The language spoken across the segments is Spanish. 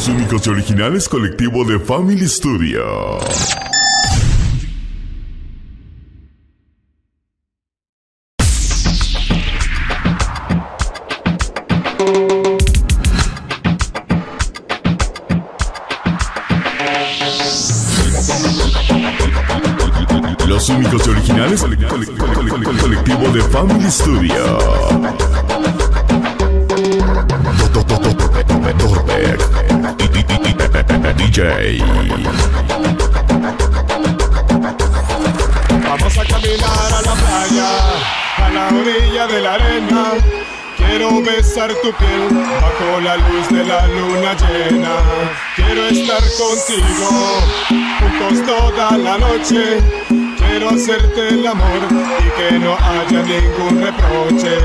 Los únicos y originales colectivo de Family Studio. Los únicos y originales colectivo de Family Studio. Vamos a caminar a la playa, a la orilla de la arena. Quiero besar tu piel bajo la luz de la luna llena. Quiero estar contigo, juntos toda la noche. Quiero hacerte el amor y que no haya ningún reproche.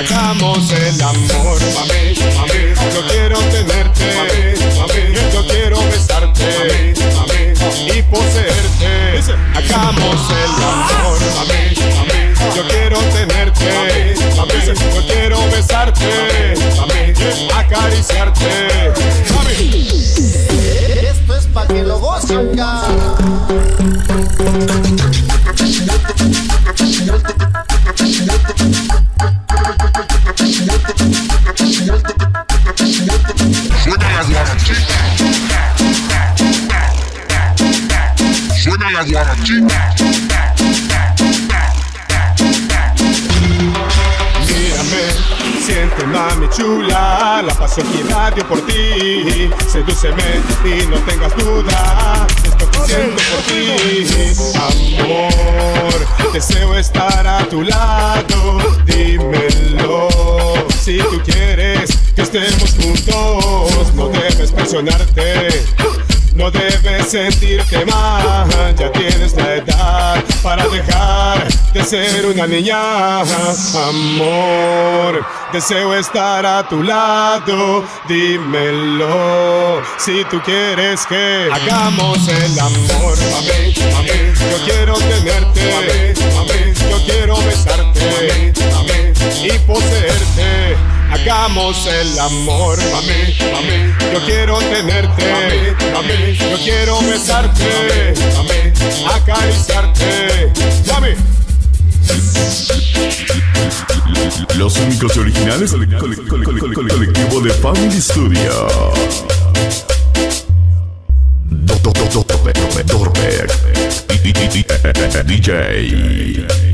Hagamos el amor, mami, mami, yo quiero tenerte, mami, mami, yo quiero besarte, mami, y poseerte. Hagamos el amor, mami, mami, yo quiero tenerte, mami, yo quiero besarte, mami, acariciarte, mami. Esto es pa' que lo gocen la. Mírame, siente mami chula, la paso aquí radio por ti. Sedúceme y no tengas duda, esto que siento por ti. Amor, deseo estar a tu lado, dímelo. Si tú quieres que estemos juntos, no debes presionarte. No debes sentirte mal, ya tienes la edad para dejar de ser una niña. Amor, deseo estar a tu lado, dímelo. Si tú quieres que hagamos el amor, mami, mami, yo quiero tenerte, El amor, mami, mami. Yo quiero tenerte, mami. Yo quiero besarte, mami. Acariciarte, mami. Los únicos originales colectivo de Family Studio. DJ.